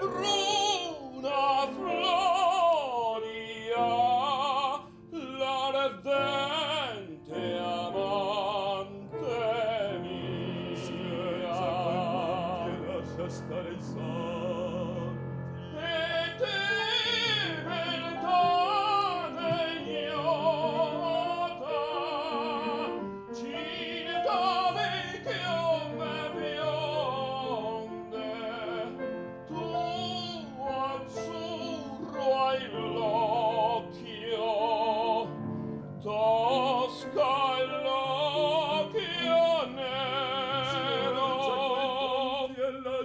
Hebron.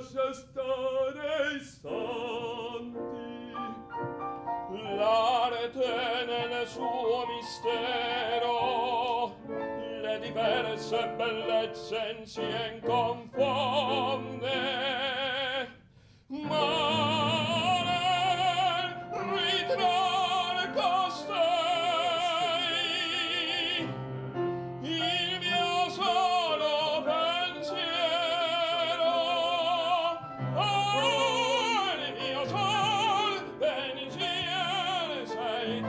lascia stare i santi l'arte nel suo mistero le diverse bellezze in si